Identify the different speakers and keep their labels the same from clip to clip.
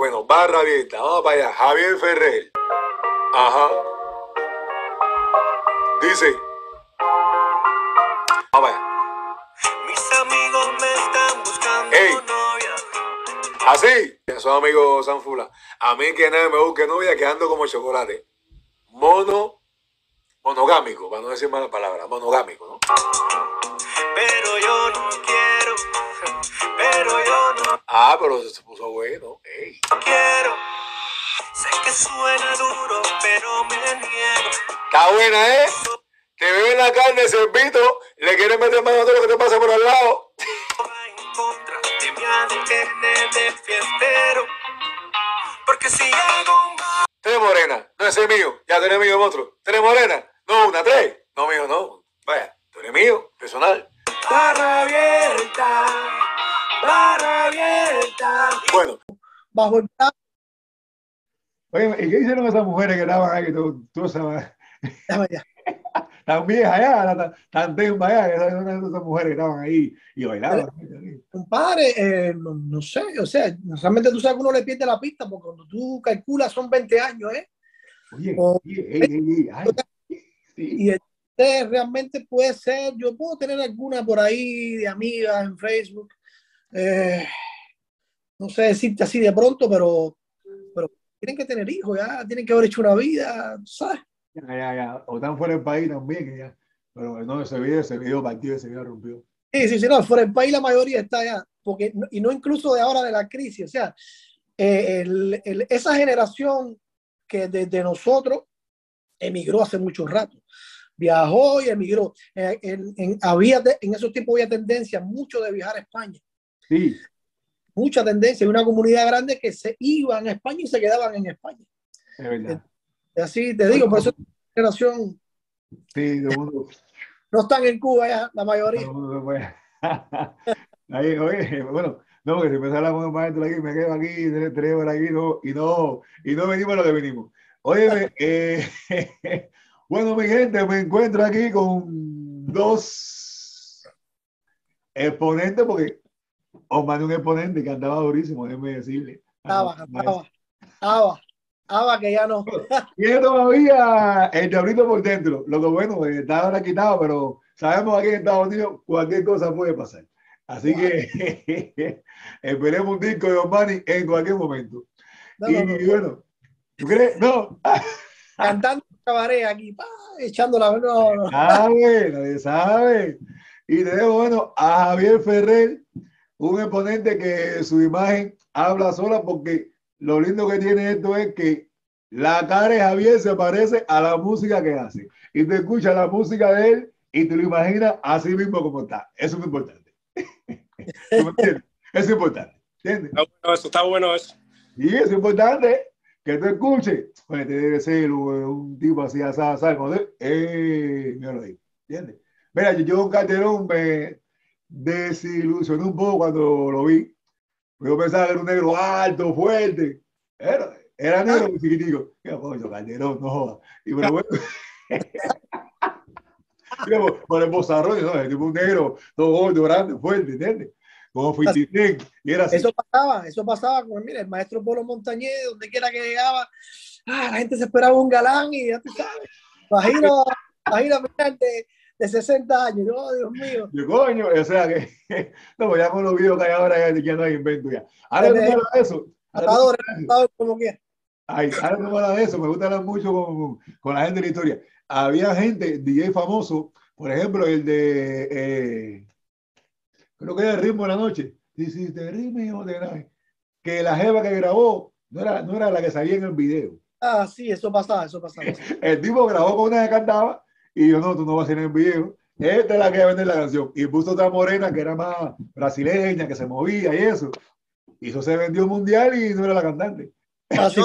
Speaker 1: Bueno, barra abierta, vamos para allá. Javier Ferrer. Ajá. Dice. Vamos allá.
Speaker 2: Mis amigos me están buscando
Speaker 1: Ey.
Speaker 2: novia.
Speaker 1: Así, son amigos Sanfula. A mí que nadie me busque novia que ando como chocolate. Mono, monogámico, para no decir mala palabra, monogámico, ¿no?
Speaker 2: Pero yo no
Speaker 1: Ah, pero se puso bueno. Ey.
Speaker 2: quiero. Sé que suena duro, pero me niego.
Speaker 1: Está buena, ¿eh? Te veo en la carne, cervito, le quieres meter mano a todo lo que te pasa por al lado.
Speaker 2: Va en contra de mi ADN de fiestero. Porque si hago un
Speaker 1: Tres morenas, no ese es mío, ya tenés mío otro. Tres morenas, no una, tres. No mío, no. Vaya, tú eres mío, personal.
Speaker 2: barra abierta, barra abierta.
Speaker 1: Bueno,
Speaker 3: bajo el brazo.
Speaker 4: Oye, ¿y qué hicieron esas mujeres que estaban ahí? Tú, tú sabes, tan viejas allá, tan, tan tembas allá, esas, esas mujeres que estaban ahí y bailaban.
Speaker 3: Compadre, eh, no, no sé, o sea, realmente tú sabes que uno le pierde la pista porque cuando tú calculas son 20 años, ¿eh?
Speaker 4: Oye,
Speaker 3: Oh.
Speaker 4: oye, ey, ey, ey, ay, sí.
Speaker 3: Y este realmente puede ser, yo puedo tener alguna por ahí de amigas en Facebook, eh, no sé decirte así de pronto, pero, pero tienen que tener hijos, ya, tienen que haber hecho una vida, ¿sabes?
Speaker 4: Ya, ya, ya. O están fuera del país también, ya. Pero no, ese video, ese video partido, ese video rompió.
Speaker 3: Sí, sí, sí, no, fuera del país la mayoría está allá, porque, y no incluso de ahora de la crisis, o sea, eh, el- el- esa generación que desde nosotros emigró hace mucho rato, viajó y emigró. Eh, en, en- había de- en esos tiempos había tendencia mucho de viajar a España,
Speaker 4: Sí,
Speaker 3: mucha tendencia, una comunidad grande que se iban a España y se quedaban en España.
Speaker 4: es verdad.
Speaker 3: Así te digo, por eso generación
Speaker 4: Sí, el mundo,
Speaker 3: no están en Cuba ya, la mayoría.
Speaker 4: fue. Ahí, oye, bueno, no, porque si sale con el maestro aquí, me quedo aquí, tres, tres horas aquí, no, y no, y no venimos a lo que venimos. Oye, eh, bueno, mi gente, me encuentro aquí con dos exponentes, porque os mandé un exponente que andaba durísimo, déjeme decirle.
Speaker 3: Estaba, estaba, estaba, estaba que ya no.
Speaker 4: Tiene todavía el diablito por dentro. Lo que bueno, eh, está ahora quitado, pero sabemos que aquí en Estados Unidos cualquier cosa puede pasar. Así que esperemos un disco de Omani en cualquier momento.
Speaker 3: No,
Speaker 4: y
Speaker 3: no, no.
Speaker 4: bueno, ¿tú crees? No,
Speaker 3: cantando cabaret aquí, pa, echando la no, no.
Speaker 4: sabe, nadie sabe. Y tenemos, bueno, a Javier Ferrer, un exponente que su imagen habla sola porque lo lindo que tiene esto es que la cara de Javier se parece a la música que hace. Y tú escuchas la música de él y te lo imaginas así mismo como está. Eso es muy importante. ¿Tú me? Eso es importante. ¿Entiendes?
Speaker 5: Está bueno eso, está bueno eso.
Speaker 4: Y es importante que tú escuches. Pues te debe ser un, un tipo así, así, así, como de, eh, míralo ahí. ¿Entiendes? Mira, yo, yo Calderón me desilusionó un poco cuando lo vi. Yo pensaba que era un negro alto, fuerte. Era, era negro muy chiquitico. Yo, coño, Calderón, no jodas. Y pero bueno. Mira, por, el bozarrón, ¿no? El tipo un negro, todo gordo, grande, fuerte, ¿entiendes? Como Fititén. Y era así.
Speaker 3: Eso pasaba, eso pasaba con mira, el maestro Polo Montañez, donde quiera que llegaba, ah, la gente se esperaba un galán y ya tú sabes. Imagino, imagino mira, de, de 60 años, oh, Dios mío.
Speaker 4: Yo, coño, o sea que, no, pues ya con los videos que hay ahora ya, no hay invento ya. Ahora no habla de eso.
Speaker 3: Como quiera.
Speaker 4: Ay, ahora no habla de eso, me gusta hablar mucho con, con la gente de la historia. Había gente, DJ famoso, por ejemplo, el de, eh, creo que era el ritmo de la noche. Dice, te ritmo, de la-". que la jeva que grabó no era, no era la que salía en el video.
Speaker 3: Ah, sí, eso pasaba, eso pasaba.
Speaker 4: El tipo grabó con una que cantaba y yo no, tú no vas a hacer el video. Esta es la que va a vender la canción. Y puso otra morena que era más brasileña, que se movía y eso. Y eso se vendió mundial y no era la cantante.
Speaker 3: Así,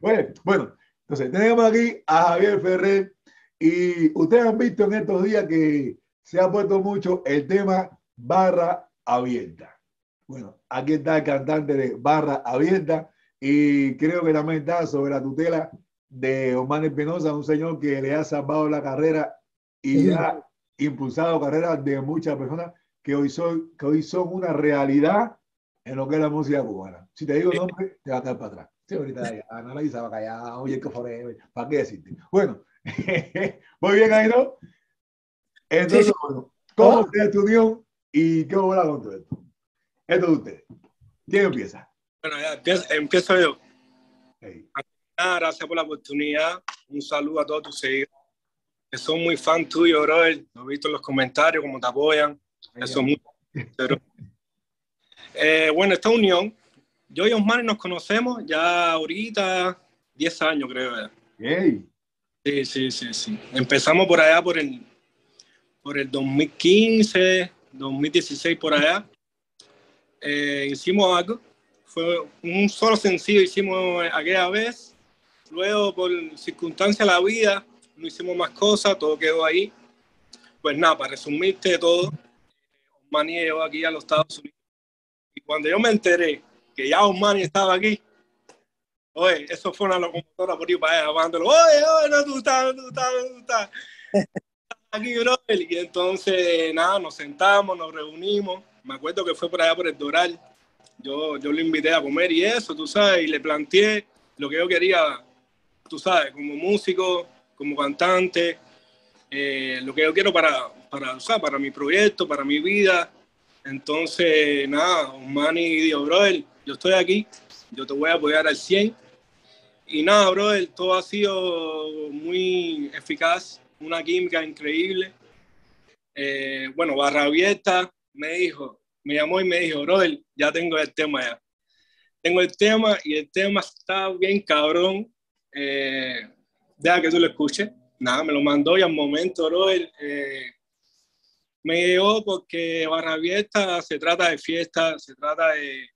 Speaker 4: Bueno, bueno, entonces tenemos aquí a Javier Ferrer y ustedes han visto en estos días que se ha puesto mucho el tema barra abierta. Bueno, aquí está el cantante de barra abierta y creo que también está sobre la tutela de Omar Espinosa, un señor que le ha salvado la carrera y
Speaker 3: Sí.
Speaker 4: ha impulsado carreras de muchas personas que hoy son, que hoy son una realidad en lo que es la música cubana. Si te digo nombre, te va a quedar para atrás. Sí, ahorita Ana va a callar, oye, que forever, ¿para qué decirte? Bueno, muy bien ahí, ¿no? Entonces,
Speaker 3: Sí, sí.
Speaker 4: bueno, ¿cómo se tu unión y qué va con todo esto? Esto de ustedes. ¿Quién empieza?
Speaker 5: Bueno, ya empiezo, empiezo yo.
Speaker 4: Hey.
Speaker 5: Ah, gracias por la oportunidad. Un saludo a todos tus seguidores que son muy fan tuyo, brother. Lo he visto en los comentarios, cómo te apoyan. Eso es muy. Eh, bueno, esta unión, yo y Osmani nos conocemos ya ahorita 10 años, creo.
Speaker 4: Hey.
Speaker 5: Sí, sí, sí, sí. Empezamos por allá por el, por el 2015, 2016, por allá. Eh, hicimos algo. Fue un solo sencillo, hicimos aquella vez. Luego, por circunstancias de la vida, no hicimos más cosas, todo quedó ahí. Pues nada, para resumirte todo, Osmani llegó aquí a los Estados Unidos. Y cuando yo me enteré que ya Osmani estaba aquí, Oye, eso fue una locomotora por ir para allá, llamándolo. Oye, oye, no tú estás, no tú estás, no tú estás. Aquí, brother. Y entonces, nada, nos sentamos, nos reunimos. Me acuerdo que fue por allá por el Doral. Yo, yo lo invité a comer y eso, tú sabes, y le planteé lo que yo quería, tú sabes, como músico, como cantante, eh, lo que yo quiero para, para, o sea, para mi proyecto, para mi vida. Entonces, nada, Manny dijo, brother, yo estoy aquí, yo te voy a apoyar al 100. Y nada, brother, todo ha sido muy eficaz, una química increíble. Eh, bueno, Barra Abierta me dijo, me llamó y me dijo, brother, ya tengo el tema ya. Tengo el tema y el tema está bien cabrón. Eh, deja que tú lo escuches. Nada, me lo mandó y al momento, brother, eh, me llegó porque Barra Abierta se trata de fiesta, se trata de,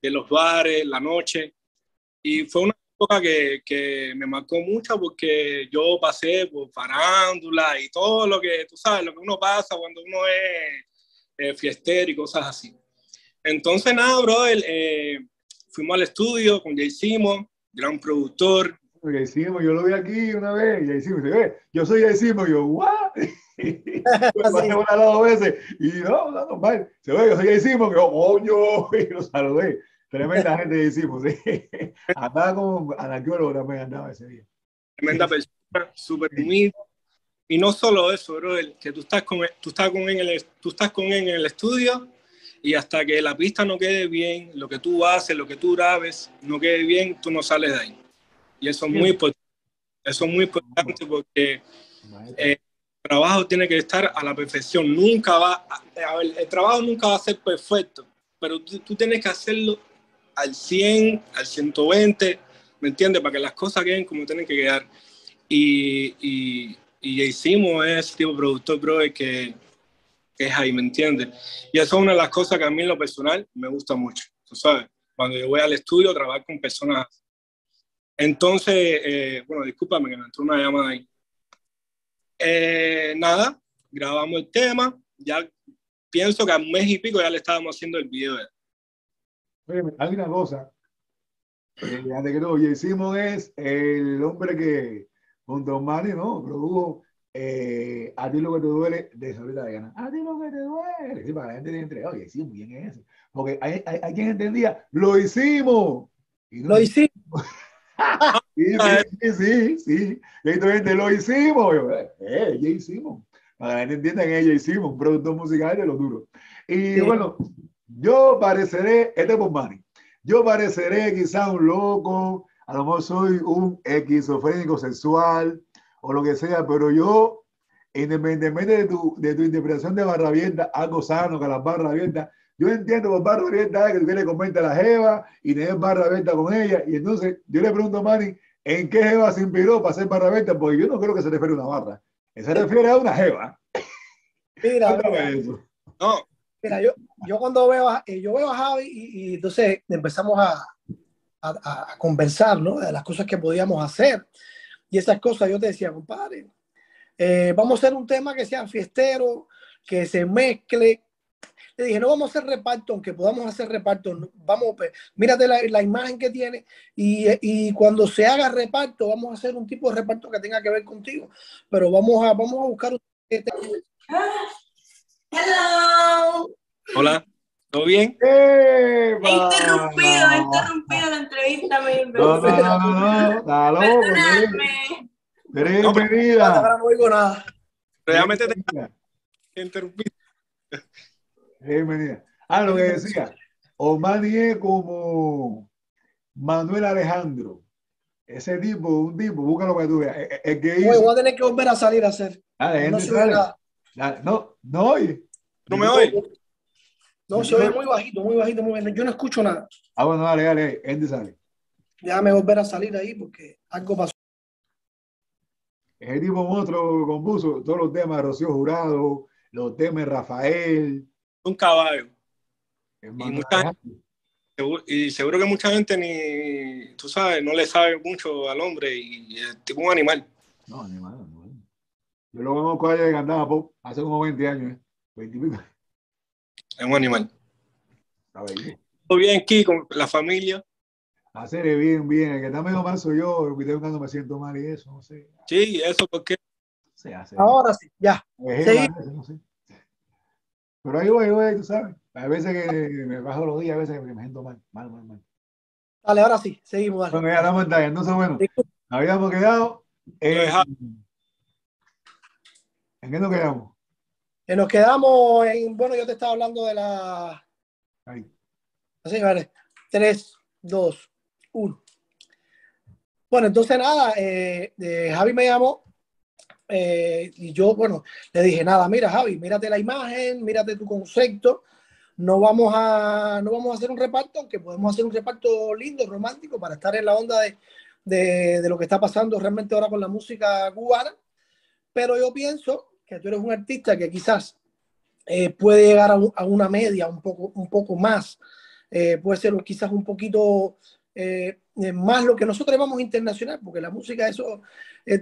Speaker 5: de los bares, la noche. Y fue una época que, que, me marcó mucho porque yo pasé por farándula y todo lo que, tú sabes, lo que uno pasa cuando uno es eh, fiestero y cosas así. Entonces, nada, brother, eh, fuimos al estudio con Jay Simon, gran productor.
Speaker 4: Jay Simon, yo lo vi aquí una vez, Jay Simon, dice, ve, yo soy Jay Simon, y yo, ¿what? pasé una dos veces y no, no, normal. Se ve, yo soy Jay Simon, y yo, coño, y lo saludé. Tremenda gente decimos, sí. Andaba como anarqueólogo también andaba ese día.
Speaker 5: Tremenda persona, súper humilde. Y no solo eso, bro, el, que tú estás, con, tú, estás con en el, tú estás con él en el estudio y hasta que la pista no quede bien, lo que tú haces, lo que tú grabes, no quede bien, tú no sales de ahí. Y eso es muy importante. Eso es muy importante porque eh, el trabajo tiene que estar a la perfección. Nunca va, a, a ver, el trabajo nunca va a ser perfecto, pero tú, tú tienes que hacerlo al 100, al 120, ¿me entiendes? Para que las cosas queden como tienen que quedar. Y, y, y hicimos ese tipo de productor, bro, que, que es ahí, ¿me entiendes? Y eso es una de las cosas que a mí en lo personal me gusta mucho, tú sabes. Cuando yo voy al estudio, trabajar con personas. Entonces, eh, bueno, discúlpame que me entró una llamada ahí. Eh, nada, grabamos el tema, ya pienso que a un mes y pico ya le estábamos haciendo el video.
Speaker 4: Oye, hay una cosa, eh, antes que todo, Jay Simon es el hombre que junto a Manny, ¿no? Produjo eh, A ti lo que te duele de Solita de Gana. A ti lo que te duele. Sí, para la gente entre, oye, sí, muy bien eso. Porque hay, hay, hay, quien entendía, lo hicimos.
Speaker 3: Y no, lo hicimos.
Speaker 4: sí, sí, sí, sí. Entonces lo hicimos. Yo, eh, ya hicimos. Para que la gente entienda que ella hicimos, un productor musical de lo duro. Y sí. bueno, yo pareceré, este es Manny, yo pareceré quizá un loco, a lo mejor soy un esquizofrénico sexual o lo que sea, pero yo, independientemente de tu, de tu interpretación de barra abierta, algo sano, que las barras abiertas, yo entiendo por barra abierta que tú quieres comentar a la Jeva y tener barra abierta con ella, y entonces yo le pregunto a Manny, ¿en qué Jeva se inspiró para hacer barra abierta? Porque yo no creo que se refiere a una barra, se refiere a una Jeva.
Speaker 3: Mira, mira. Eso. No, Mira, yo, yo cuando veo a, yo veo a Javi y, y entonces empezamos a, a, a, conversar, ¿no? De las cosas que podíamos hacer. Y esas cosas yo te decía, compadre, eh, vamos a hacer un tema que sea fiestero, que se mezcle. Le dije, no vamos a hacer reparto, aunque podamos hacer reparto, no, vamos, mírate la, la, imagen que tiene y, y, cuando se haga reparto, vamos a hacer un tipo de reparto que tenga que ver contigo. Pero vamos a, vamos a buscar un...
Speaker 5: Hello. Hola. ¿Todo bien?
Speaker 6: He interrumpido, he interrumpido la entrevista mil
Speaker 4: No, no, no, no, no, está loco.
Speaker 6: Perdóname.
Speaker 4: Eres
Speaker 5: No, pero-
Speaker 4: bienvenida.
Speaker 3: Ahora no oigo nada.
Speaker 5: Realmente te
Speaker 4: Bienvenida.
Speaker 5: interrumpí.
Speaker 4: Bienvenida. Ah, lo que decía, Omani es como Manuel Alejandro. Ese tipo, un tipo, búscalo para que tú veas. El, el- el que
Speaker 3: Oye, voy a tener que volver a salir a hacer.
Speaker 4: Ah, la
Speaker 3: No oye.
Speaker 4: La- no, no oye.
Speaker 5: ¿No me oyes?
Speaker 3: No, se oye muy bajito, muy bajito, muy bajito. Yo no escucho nada.
Speaker 4: Ah, bueno, dale, dale, gente sale.
Speaker 3: Déjame volver a salir ahí porque algo pasó.
Speaker 4: Ese tipo otro compuso todos los temas de Rocío Jurado, los temas de Rafael,
Speaker 5: Un caballo.
Speaker 4: Manuel
Speaker 5: mucha-
Speaker 4: Alejandro.
Speaker 5: Seguro- Y seguro que mucha gente ni, tú sabes, no le sabe mucho al hombre y es tipo un animal.
Speaker 4: No, ni más, no. Yo lo conozco a ella que cantaba pop hace como 20 años, ¿eh? 20 y pico.
Speaker 5: Es un animal.
Speaker 4: Está bello.
Speaker 5: Todo bien aquí con la familia.
Speaker 4: Hacer bien, bien. El que está medio mal soy yo, el que estoy cuando me siento mal y eso, no sé.
Speaker 5: Sí, eso porque
Speaker 4: Se hace.
Speaker 3: Ahora sí, ya.
Speaker 4: Es
Speaker 3: sí.
Speaker 4: Eso, no sé. Pero ahí voy, voy, tú sabes. Hay veces que me bajo los días, a veces que me siento mal, mal, mal, mal.
Speaker 3: Dale, ahora sí, seguimos. dale.
Speaker 4: Bueno, ya la pantalla. Entonces, bueno,
Speaker 3: Disculpa.
Speaker 4: habíamos quedado. en-. ¿En qué nos quedamos?
Speaker 3: Que nos quedamos en, bueno, yo te estaba hablando de la,
Speaker 4: Ahí.
Speaker 3: así, vale, 3, 2, 1. Bueno, entonces nada, eh, eh, Javi me llamó eh, y yo, bueno, le dije, nada, mira Javi, mírate la imagen, mírate tu concepto, no vamos a, no vamos a hacer un reparto, aunque podemos hacer un reparto lindo, romántico, para estar en la onda de, de, lo que está pasando realmente ahora con la música cubana, pero yo pienso que tú eres un artista que quizás eh, puede llegar a, un- a una media un poco, un poco más, eh, puede ser quizás un poquito más lo que nosotros llamamos internacional, porque la música, eso,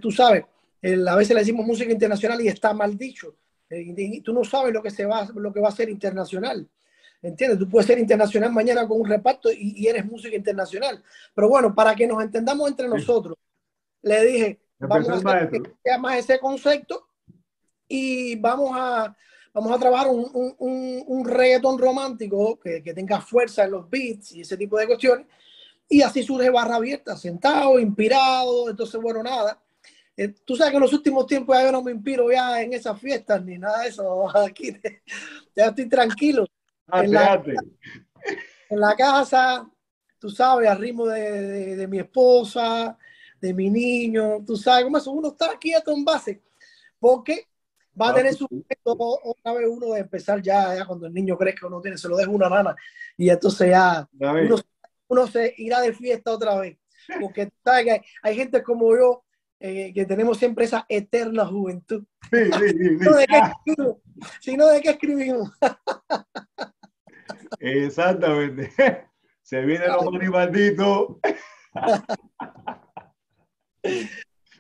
Speaker 3: tú sabes, el- a veces le decimos música internacional y está mal dicho. Eh, y, tú no sabes lo que, se va, lo que va a ser internacional. ¿Entiendes? Tú puedes ser internacional mañana con un reparto y, y eres música internacional. Pero bueno, para que nos entendamos entre nosotros, le dije, vamos a hacer
Speaker 4: maestro.
Speaker 3: que sea más ese concepto y vamos a, vamos a trabajar un, un, un, un reggaetón romántico que, que tenga fuerza en los beats y ese tipo de cuestiones. Y así surge Barra Abierta, sentado, inspirado. Entonces, bueno, nada. Eh, tú sabes que en los últimos tiempos ya yo no me inspiro ya en esas fiestas ni nada de eso. Aquí ya estoy tranquilo. En la-
Speaker 4: Ate, ate.
Speaker 3: En la casa, tú sabes, al ritmo de, de- de mi esposa, de mi niño, tú sabes cómo eso. Uno está quieto en base. Porque va a tener su momento otra vez uno de empezar ya, ya cuando el niño crezca, uno tiene, se lo deja una nana. Y entonces ya uno, uno se irá de fiesta otra vez. Porque tú sabes que hay, hay gente como yo eh, que tenemos siempre esa eterna juventud.
Speaker 4: Sí, sí, sí, sí.
Speaker 3: No, ¿De qué escribimos? Si no, ¿de qué escribimos?
Speaker 4: Exactamente. Se viene los mani malditos.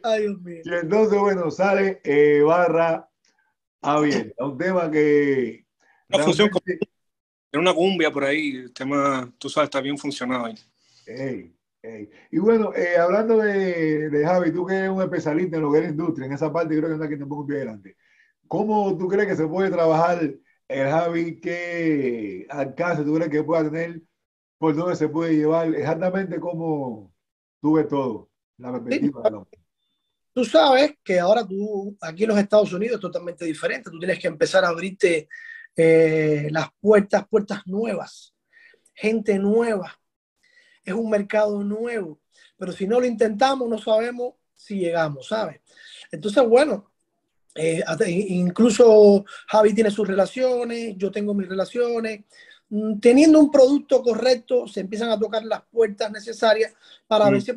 Speaker 3: Ay, Dios mío.
Speaker 4: Y entonces, bueno, sale eh, barra abierta. Un tema que.
Speaker 5: Una función con- Era una cumbia por ahí, el tema, tú sabes, está bien funcionado ahí.
Speaker 4: Ey, Y bueno, eh, hablando de, de Javi, tú que eres un especialista en lo que es la industria, en esa parte creo que anda aquí tampoco un pie adelante. ¿Cómo tú crees que se puede trabajar el Javi? ¿Qué alcance tú crees que pueda tener? ¿Por dónde se puede llevar? Exactamente cómo tú ves todo, la perspectiva.
Speaker 3: Tú sabes que ahora tú, aquí en los Estados Unidos es totalmente diferente. Tú tienes que empezar a abrirte eh, las puertas, puertas nuevas, gente nueva. Es un mercado nuevo. Pero si no lo intentamos, no sabemos si llegamos, ¿sabes? Entonces, bueno, eh, incluso Javi tiene sus relaciones, yo tengo mis relaciones. Mm, Teniendo un producto correcto, se empiezan a tocar las puertas necesarias para
Speaker 4: Mm.
Speaker 3: ver si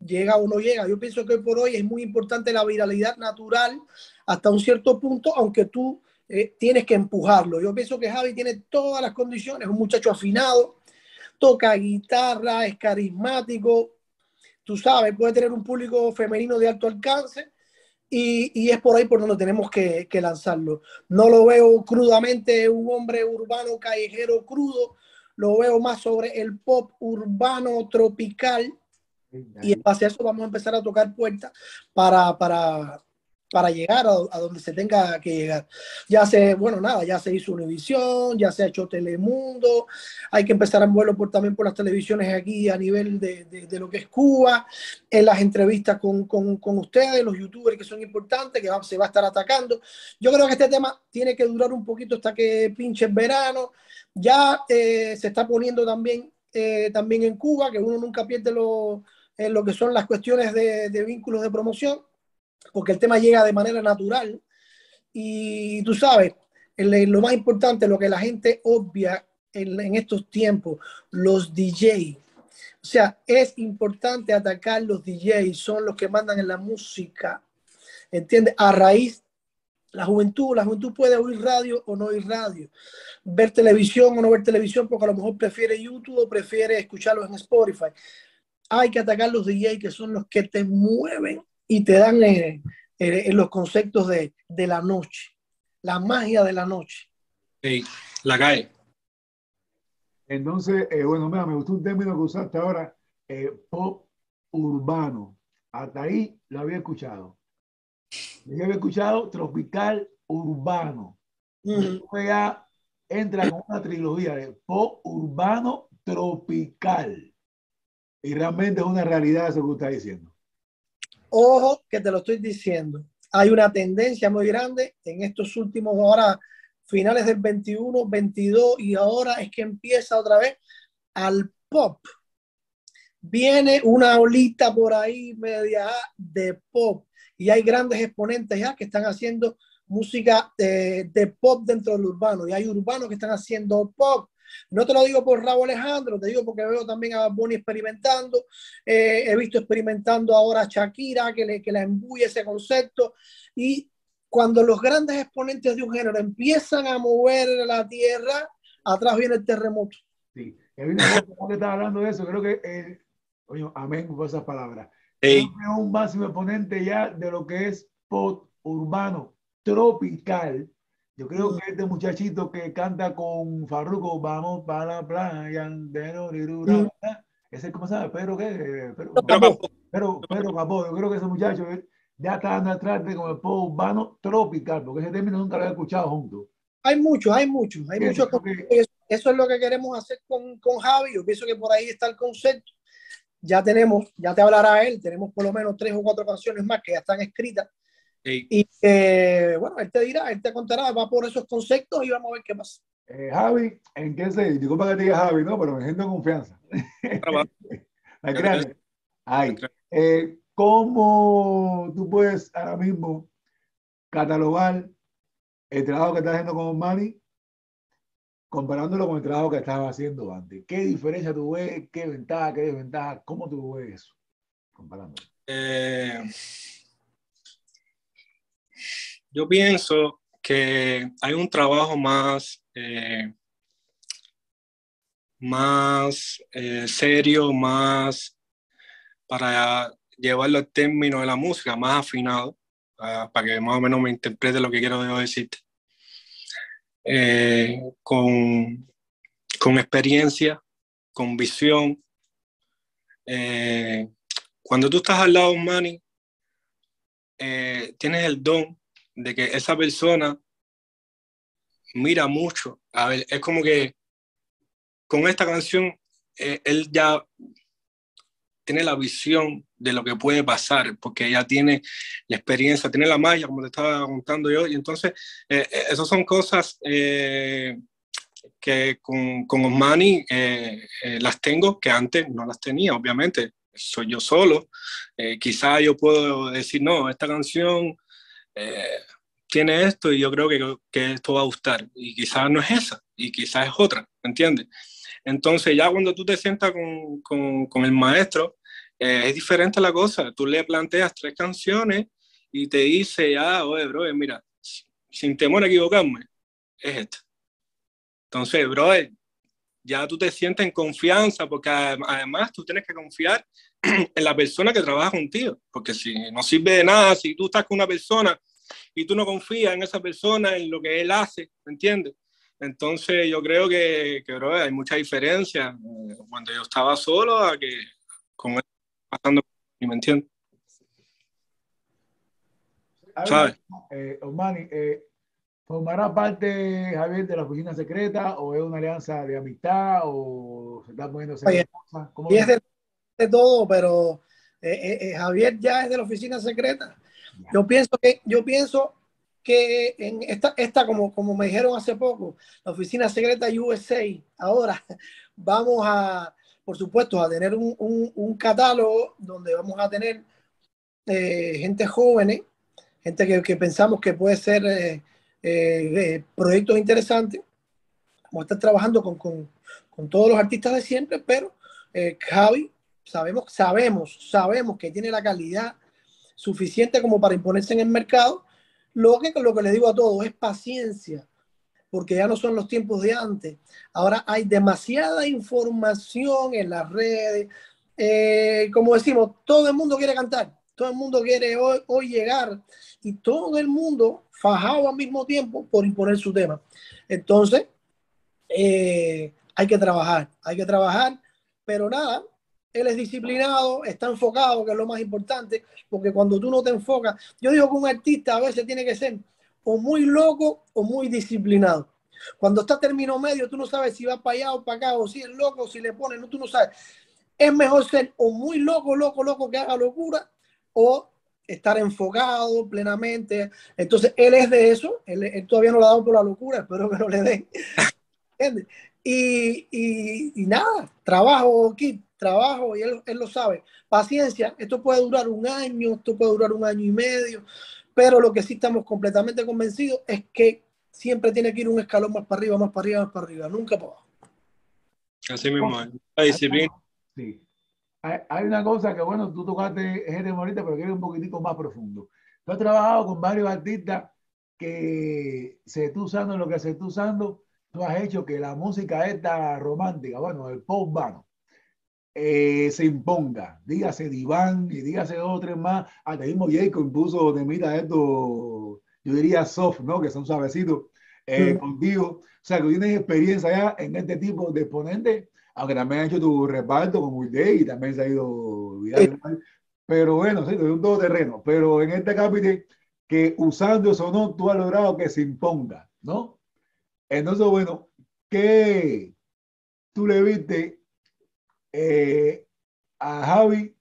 Speaker 3: llega o no llega. Yo pienso que hoy por hoy es muy importante la viralidad natural hasta un cierto punto, aunque tú eh, tienes que empujarlo. Yo pienso que Javi tiene todas las condiciones, es un muchacho afinado, toca guitarra, es carismático, tú sabes, puede tener un público femenino de alto alcance y, y es por ahí por donde tenemos que, que lanzarlo. No lo veo crudamente un hombre urbano, callejero, crudo, lo veo más sobre el pop urbano, tropical, y en base a eso vamos a empezar a tocar puertas para, para, para llegar a, donde se tenga que llegar. Ya se, bueno, nada, ya se hizo Univisión, ya se ha hecho Telemundo, hay que empezar a moverlo por, también por las televisiones aquí a nivel de, de, lo que es Cuba, en las entrevistas con, con, con, ustedes, los youtubers que son importantes, que se va a estar atacando. Yo creo que este tema tiene que durar un poquito hasta que pinche verano. Ya eh, se está poniendo también, eh, también en Cuba, que uno nunca pierde lo, eh, lo que son las cuestiones de, de vínculos de promoción porque el tema llega de manera natural y tú sabes, lo más importante, lo que la gente obvia en, estos tiempos, los DJ. O sea, es importante atacar los DJ, son los que mandan en la música, ¿entiendes? A raíz, la juventud, la juventud puede oír radio o no oír radio, ver televisión o no ver televisión, porque a lo mejor prefiere YouTube o prefiere escucharlos en Spotify. Hay que atacar los DJ que son los que te mueven y te dan eh, eh, los conceptos de, de, la noche, la magia de la noche.
Speaker 5: Sí, la calle.
Speaker 4: Entonces, eh, bueno, mira, me gustó un término que usaste ahora, eh, pop urbano. Hasta ahí lo había escuchado. Yo había escuchado tropical urbano. Uh -huh. ya entra con una trilogía de pop urbano tropical. Y realmente es una realidad eso que usted está diciendo.
Speaker 3: Ojo que te lo estoy diciendo. Hay una tendencia muy grande en estos últimos ahora finales del 21, 22 y ahora es que empieza otra vez al pop. Viene una olita por ahí media de pop y hay grandes exponentes ya que están haciendo música de, de pop dentro del urbano y hay urbanos que están haciendo pop no te lo digo por Raúl Alejandro, te digo porque veo también a Bonnie experimentando. Eh, he visto experimentando ahora a Shakira, que, le, que la embuye ese concepto. Y cuando los grandes exponentes de un género empiezan a mover la tierra, atrás viene el terremoto.
Speaker 4: Sí, que estaba hablando de eso, creo que, eh, oye, amén por esas palabras.
Speaker 5: Hey.
Speaker 4: Es un máximo exponente ya de lo que es pop urbano tropical yo creo que este muchachito que canta con Farruko, vamos para la playa, ese, ¿cómo llama? Pero qué, pero, pero, pero, pero, Capó, yo creo que ese muchacho ya está dando atrás de como el pop urbano tropical, porque ese término nunca lo he escuchado juntos.
Speaker 3: Hay muchos, hay muchos, hay muchos. Eso, es lo que queremos hacer con, con Javi. Yo pienso que por ahí está el concepto. Ya tenemos, ya te hablará él, tenemos por lo menos tres o cuatro canciones más que ya están escritas
Speaker 5: Sí.
Speaker 3: Y eh, bueno, él te dirá, él te contará, va por esos conceptos y vamos a ver qué pasa.
Speaker 4: Eh, Javi, ¿en qué se? Disculpa que te diga Javi, ¿no? Pero me siento en confianza. Ay, eh, ¿Cómo tú puedes ahora mismo catalogar el trabajo que estás haciendo con Mani comparándolo con el trabajo que estabas haciendo antes? ¿Qué diferencia tú ves? ¿Qué ventaja? ¿Qué desventaja? ¿Cómo tú ves eso? Comparándolo.
Speaker 5: Eh yo pienso que hay un trabajo más, eh, más eh, serio, más para llevarlo al término de la música, más afinado, uh, para que más o menos me interprete lo que quiero decirte. Eh, con, con, experiencia, con visión. cuando tú estás al lado de un Manny, tienes el don de que esa persona mira mucho. A ver, es como que con esta canción eh, él ya tiene la visión de lo que puede pasar, porque ya tiene la experiencia, tiene la magia, como te estaba contando yo, y entonces eh, eh esas son cosas eh, que con, con Osmani eh, las tengo que antes no las tenía, obviamente, soy yo solo, quizá yo puedo decir, no, esta canción eh, tiene esto y yo creo que, que, esto va a gustar. Y quizás no es esa, y quizás es otra, ¿me entiendes? Entonces ya cuando tú te sientas con, con, con el maestro, eh, es diferente la cosa. Tú le planteas tres canciones y te dice, ya, oye, bro, mira, sin temor a equivocarme, es esta. Entonces, bro, ya tú te sientes en confianza, porque además tú tienes que confiar en la persona que trabaja contigo, porque si no sirve de nada, si tú estás con una persona y tú no confías en esa persona, en lo que él hace, ¿me entiendes? Entonces yo creo que, que bro, hay mucha diferencia eh, cuando yo estaba solo a que con él pasando, ¿me entiendes? ¿Sabes?
Speaker 4: eh, Osmani, eh, ¿formará parte Javier de la oficina secreta o es una alianza de amistad o se está poniendo
Speaker 3: Oye, Y es de, de todo, pero eh, eh, eh, Javier ya es de la oficina secreta. Yo pienso que, yo pienso que en esta, esta como, como me dijeron hace poco, la oficina secreta USA, ahora vamos a, por supuesto, a tener un, un- un catálogo donde vamos a tener eh, gente jóvenes, gente que, que pensamos que puede ser eh, eh, proyectos interesantes. Vamos a estar trabajando con, con, con todos los artistas de siempre, pero Javi, sabemos, sabemos, sabemos que tiene la calidad suficiente como para imponerse en el mercado. Lo que, lo que le digo a todos es paciencia, porque ya no son los tiempos de antes. Ahora hay demasiada información en las redes. Eh, como decimos, todo el mundo quiere cantar, todo el mundo quiere hoy, hoy llegar y todo el mundo fajado al mismo tiempo por imponer su tema. Entonces, eh, hay que trabajar, hay que trabajar, pero nada, él es disciplinado, está enfocado, que es lo más importante, porque cuando tú no te enfocas, yo digo que un artista a veces tiene que ser o muy loco o muy disciplinado. Cuando está término medio, tú no sabes si va para allá o para acá, o si es loco, o si le pone, no, tú no sabes. Es mejor ser o muy loco, loco, loco, que haga locura, o estar enfocado plenamente. Entonces, él es de eso, él, todavía no lo ha dado por la locura, espero que no le den. ¿Entiendes? Y, y, y nada, trabajo, Kit, trabajo, y él, él lo sabe. Paciencia, esto puede durar un año, esto puede durar un año y medio, pero lo que sí estamos completamente convencidos es que siempre tiene que ir un escalón más para arriba, más para arriba, más para arriba, nunca para abajo.
Speaker 5: Así mismo. es. La disciplina.
Speaker 4: Sí. Hay, hay una cosa que, bueno, tú tocaste Jeremy ahorita, pero quiero ir un poquitico más profundo. Tú has trabajado con varios artistas que se está usando lo que se está usando. Tú has hecho que la música esta romántica, bueno, el pop urbano, eh, se imponga. Dígase Diván y dígase dos o tres más. Hasta mismo Jacob impuso de mira esto, yo diría soft, ¿no? Que son suavecitos eh,
Speaker 3: Mm.
Speaker 4: contigo. O sea, que tienes experiencia ya en este tipo de exponentes, aunque también has hecho tu reparto con Will Day y también se ha ido viral. Pero bueno, sí, es un todoterreno. Pero en este capítulo, que usando eso no, tú has logrado que se imponga, ¿no? Entonces, bueno, ¿qué tú le viste eh, a Javi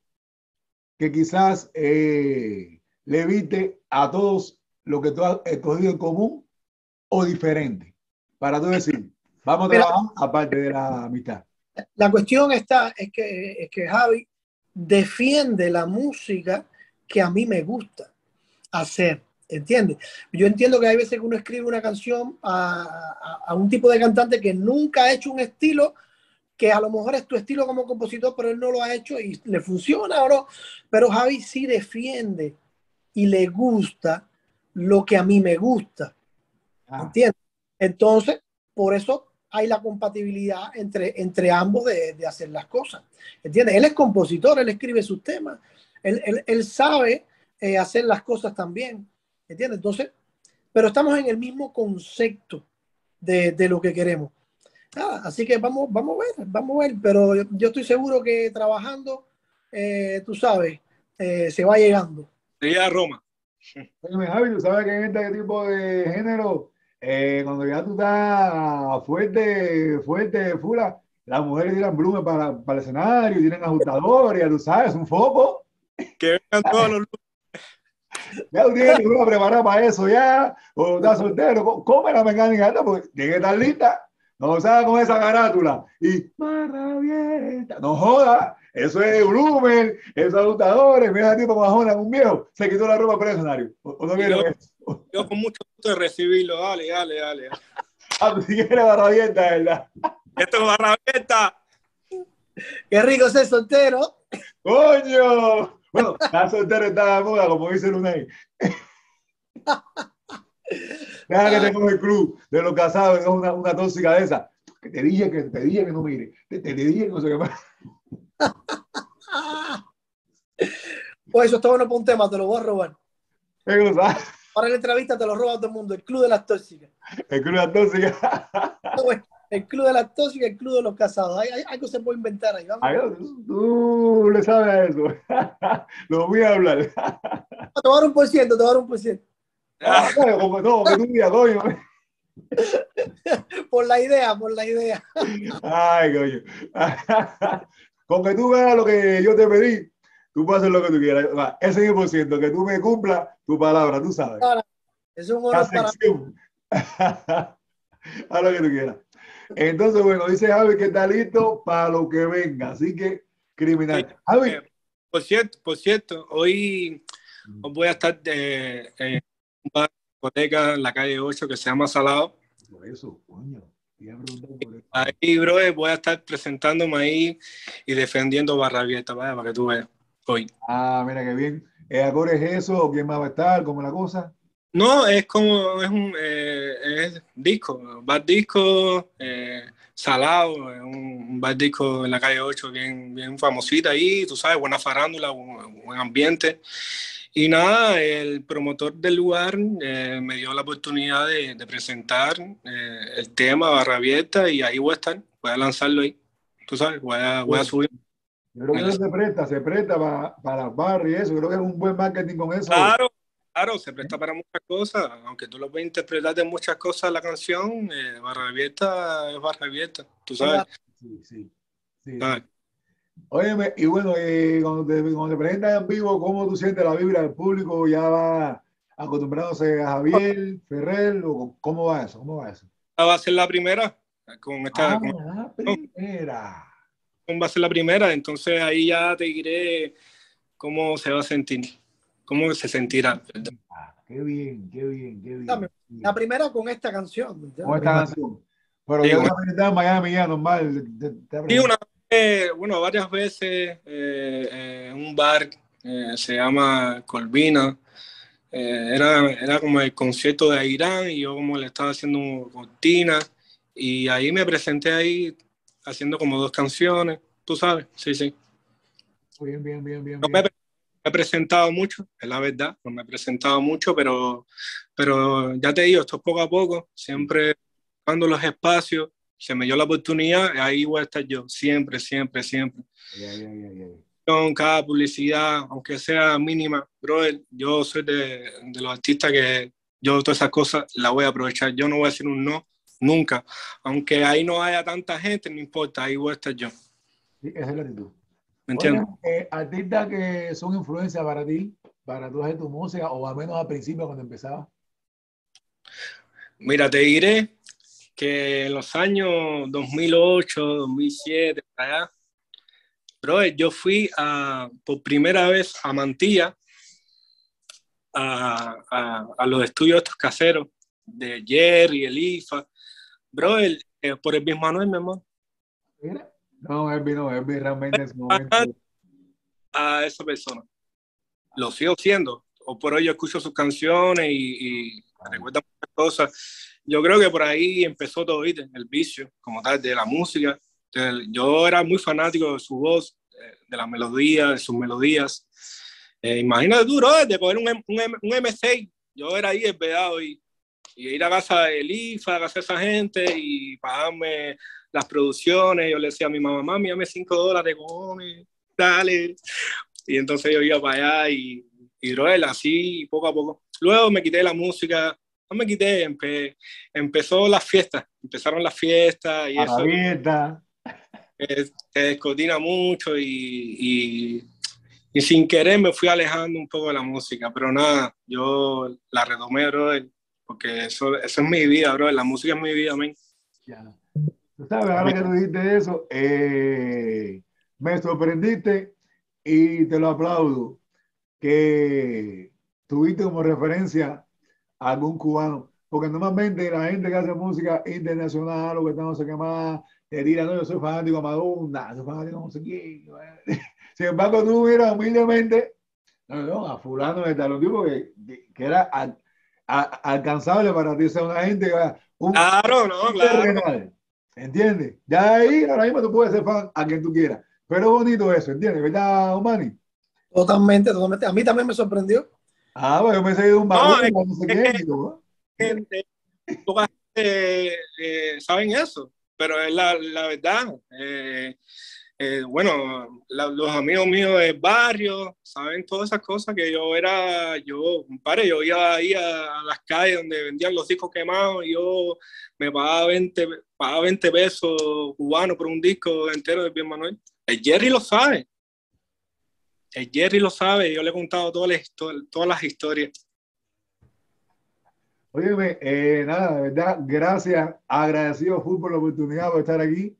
Speaker 4: que quizás eh, le viste a todos lo que tú has escogido en común o diferente? Para tú decir, vamos a trabajar aparte de la amistad.
Speaker 3: La cuestión está, es que, es que Javi defiende la música que a mí me gusta hacer, ¿entiendes? Yo entiendo que hay veces que uno escribe una canción a, a- a un tipo de cantante que nunca ha hecho un estilo que a lo mejor es tu estilo como compositor, pero él no lo ha hecho y le funciona o no. Pero Javi sí defiende y le gusta lo que a mí me gusta.
Speaker 4: Ah,
Speaker 3: ¿Entiendes? Entonces, por eso hay la compatibilidad entre, entre ambos de, de hacer las cosas. ¿Entiendes? Él es compositor, él escribe sus temas, él, él- él sabe eh, hacer las cosas también. ¿Entiendes? Entonces, pero estamos en el mismo concepto de, de lo que queremos. Nada, así que vamos, vamos a ver, vamos a ver, pero yo, yo estoy seguro que trabajando, eh, tú sabes, eh, se va llegando.
Speaker 5: Sería Roma.
Speaker 4: Óyeme, Javi, tú sabes que en este tipo de género, eh, cuando ya tú estás fuerte, fuerte, fula, las mujeres tiran blumes para, para el escenario, tienen ajustadores, ya tú sabes, un foco.
Speaker 5: Que vengan todos los
Speaker 4: Ya tú tienes una preparada para eso ya, o estás soltero, co- come la mecánica porque tiene que estar lista. No salga con esa carátula y barra abierta. No joda, eso es blumen, esos ajustadores, mira el tipo bajona, un viejo, se quitó la ropa para el escenario. ¿O, o no
Speaker 5: yo-
Speaker 4: eso?
Speaker 5: Yo con mucho gusto de recibirlo. Dale, dale, dale.
Speaker 4: Ah, tú sí quieres barra abierta, ¿verdad?
Speaker 5: Esto es barra abierta.
Speaker 3: Qué rico ser soltero.
Speaker 4: ¡Coño! Bueno, estar soltero está de moda, como dice Lunay. Deja que tengamos el club de los casados, es una, una tóxica de esa. Que te dije que te dije que no mire. Te, te, te dije que no sé qué más.
Speaker 3: Pues eso está bueno para un tema, te lo voy a robar. En la entrevista te lo roba todo el mundo. El club de las tóxicas.
Speaker 4: El club de la tóxica.
Speaker 3: El club de las tóxicas, el club de los casados. Hay, hay- algo se puede inventar ahí. Vamos.
Speaker 4: Ay, tú le sabes a eso. Lo voy a hablar.
Speaker 3: Te voy a dar un por ciento, te voy a dar un por ciento.
Speaker 4: Ah, como no, digas, coño.
Speaker 3: Por la idea, por la idea.
Speaker 4: Ay, coño. Con que tú veas lo que yo te pedí, tú puedes hacer lo que tú quieras. Va, Ese 10%, que tú me cumplas tu palabra, tú sabes.
Speaker 3: Es un honor para.
Speaker 4: Haz lo que tú quieras. Entonces, bueno, dice Javi que está listo para lo que venga. Así que, criminal. Javi.
Speaker 5: Eh, Por cierto, por cierto, hoy os voy a estar de, en un bar, discoteca en la calle 8 que se llama Salado.
Speaker 4: Por eso, coño. por eso.
Speaker 5: Ahí, bro, voy a estar presentándome ahí y defendiendo Barra Abierta, vaya, para que tú veas hoy.
Speaker 4: Ah, mira qué bien. Eh, ¿Acorde es eso? ¿O ¿Quién más va a estar? ¿Cómo la cosa?
Speaker 5: No, es como, es un eh, es disco, bar disco, eh, salado, un bar disco en la calle 8, bien, bien famosita ahí, tú sabes, buena farándula, buen, buen ambiente. Y nada, el promotor del lugar eh, me dio la oportunidad de, de presentar eh, el tema Barra Abierta y ahí voy a estar, voy a lanzarlo ahí, tú sabes, voy a, voy a subir.
Speaker 4: Yo creo que eso se presta, se presta para, para bar y eso. Creo que es un buen marketing con eso.
Speaker 5: Claro, claro, se presta para muchas cosas, aunque tú lo puedes interpretar de muchas cosas la canción, eh, Barra Abierta es Barra Abierta, tú sabes.
Speaker 4: Sí, sí. sí.
Speaker 5: ¿sabes?
Speaker 4: Óyeme, y bueno, eh, cuando, te, cuando te presentas en vivo, ¿cómo tú sientes la vibra del público? ¿Ya va acostumbrándose a Javier, Ferrer? O ¿Cómo va eso? ¿Cómo va eso?
Speaker 5: Esta va a ser la primera, con esta,
Speaker 4: Ah,
Speaker 5: con-
Speaker 4: la primera.
Speaker 5: va a ser la primera, entonces ahí ya te diré cómo se va a sentir, cómo se sentirá.
Speaker 4: Ah, qué bien, qué bien, qué bien.
Speaker 3: La primera con esta canción.
Speaker 4: Con esta canción. Pero
Speaker 5: Sí,
Speaker 4: ya
Speaker 5: bueno.
Speaker 4: en Miami ya normal. te- te-
Speaker 5: Y una vez, bueno, varias veces eh, eh, un bar eh, se llama Colvina. eh, era, era como el concierto de Irán y yo como le estaba haciendo cortina y ahí me presenté ahí haciendo como dos canciones, tú sabes, sí, sí.
Speaker 4: Bien, bien, bien, bien.
Speaker 5: No me, me he presentado mucho, es la verdad, no me he presentado mucho, pero, pero ya te digo, esto es poco a poco, siempre buscando los espacios, se me dio la oportunidad, ahí voy a estar yo, siempre, siempre, siempre. Con cada publicidad, aunque sea mínima, brother, yo soy de, de los artistas que yo todas esas cosas las voy a aprovechar, yo no voy a decir un no, nunca, aunque ahí no haya tanta gente, no importa, ahí voy a estar yo,
Speaker 4: Sí, esa es la actitud.
Speaker 5: ¿me entiendes?
Speaker 4: Eh, artistas que son influencias para ti, para tú hacer tu música, o al menos al principio cuando empezabas.
Speaker 5: Mira, te diré que en los años 2008, 2007, para allá, brother, yo fui a, por primera vez a Mantilla, a, a- a los estudios estos caseros de Jerry, el IFA. Brother, eh, por el Luis Manuel, mi amor.
Speaker 4: No, Elvi no, Elvi realmente en su momento.
Speaker 5: a esa persona. Lo sigo siendo. O por hoy yo escucho sus canciones y, y me recuerda muchas cosas. Yo creo que por ahí empezó todo, ¿viste? el vicio, como tal, de la música. Del- Yo era muy fanático de su voz, eh, de las melodías, de sus melodías. Eh, imagínate tú, bro, de coger un, un, un M6. Yo era ahí esperado y, y ir a casa del IFA, a casa de esa gente y pagarme las producciones. Yo le decía a mi mamá, mami, dame 5 dólares, cojones, dale. Y entonces yo iba para allá y, y bro, así poco a poco. Luego me quité la música, no me quité, empe- empezó las fiestas, empezaron las fiestas y
Speaker 4: A
Speaker 5: eso
Speaker 4: la
Speaker 5: eh, te descoordina mucho y, y, y sin querer me fui alejando un poco de la música, pero nada, yo la retomé, bro, porque eso, eso es mi vida, bro, la música es mi vida, men.
Speaker 4: Ya. Tú sabes, ahora que tú dijiste eso, eh, me sorprendiste y te lo aplaudo, que tuviste como referencia algún cubano, porque normalmente la gente que hace música internacional o que está no sé qué más, te dirá, no, yo soy fanático de Madonna, soy fanático de no sé quién. Sin embargo, tú miras humildemente, no, no, a fulano de tal, un tipo que, que era a- alcanzable para ti, o sea, una gente, un,
Speaker 5: Claro, no, claro.
Speaker 4: terrenal, ¿Entiendes? Ya ahí, ahora mismo tú puedes ser fan a quien tú quieras. Pero bonito eso, ¿entiendes? ¿Verdad, Omani?
Speaker 3: Totalmente, totalmente. A mí también me sorprendió.
Speaker 4: Ah, bueno, yo me he seguido un
Speaker 5: No,
Speaker 4: bagullo,
Speaker 5: es-
Speaker 4: no sé
Speaker 5: es
Speaker 4: qué,
Speaker 5: que-
Speaker 4: digo,
Speaker 5: gente, gente eh, saben eso, pero es la, la verdad. Eh, eh, bueno, la- los amigos míos del barrio saben todas esas cosas que yo era, yo, compadre, yo iba ahí a, a las calles donde vendían los discos quemados y yo me pagaba 20, pagaba 20 pesos cubanos por un disco entero de Bien Manuel. El Jerry lo sabe. El Jerry lo sabe, yo le he contado todas las, todas las historias.
Speaker 4: Óyeme, eh, nada, de verdad, gracias, agradecido full por la oportunidad por estar aquí.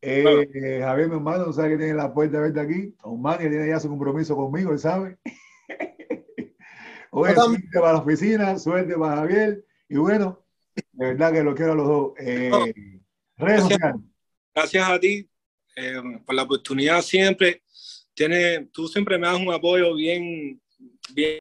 Speaker 4: Eh,
Speaker 5: Claro.
Speaker 4: eh, Javier, mi hermano, no sabe que tiene la puerta abierta aquí. Osman, que tiene ya su compromiso conmigo, él sabe. Oye, suerte para la oficina, suerte para Javier. Y bueno, de verdad que lo quiero a los dos. Eh,
Speaker 5: No.
Speaker 4: redes
Speaker 5: Gracias.
Speaker 4: sociales.
Speaker 5: gracias a ti eh, por la oportunidad siempre. Tiene, tú siempre me das un apoyo bien, bien